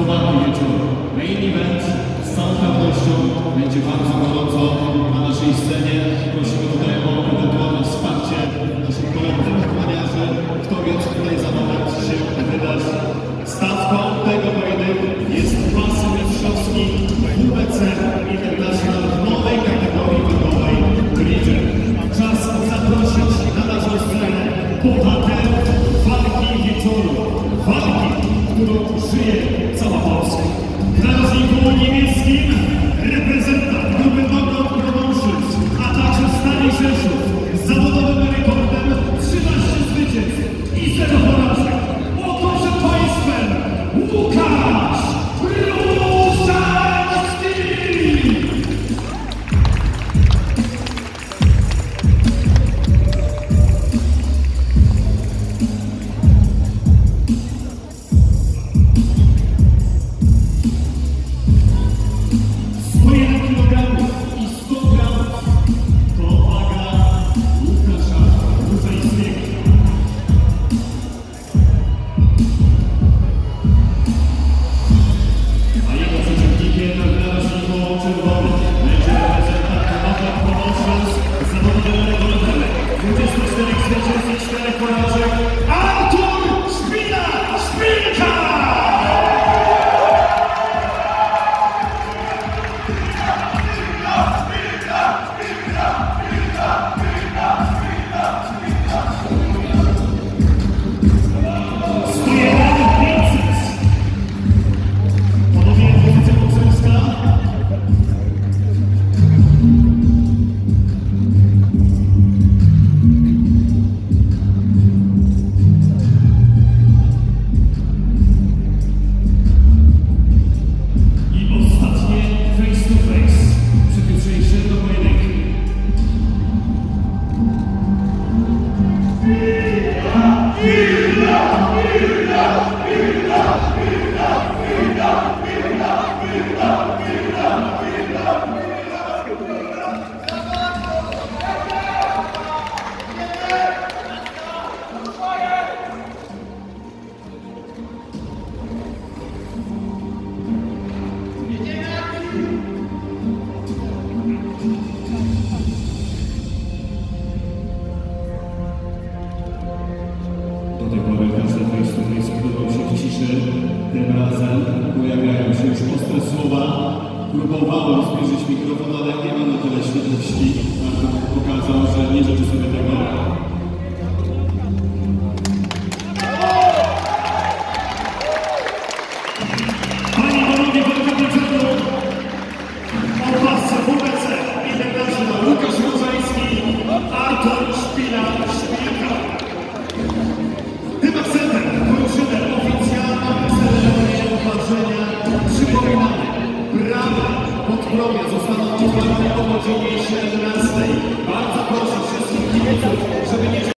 do walki wieczoru. Main event z całą pewnością będzie bardzo gorąco na naszej scenie. Prosimy tutaj o ewentualne wsparcie naszych kolegów ochroniarzy. Kto wie, co tutaj za moment się wydać. Stawką tego pojedynku jest pas mistrzowski WBC International w nowej kategorii wagowej Bridger. Czas zaprosić na naszą scenę bohaterów walki wieczoru. Walki, ほど水泳サマ Do tej pory face odbywał się w ciszy. Tym razem pojawiają się już ostre słowa. Próbowałem zbliżyć mikrofon, ale nie ma na tyle świetności. Pokazał, że nie życzy sobie tego. Brawa podkrowia zostaną otwarte o godzinie 17. Bardzo proszę wszystkich kibiców, żeby nie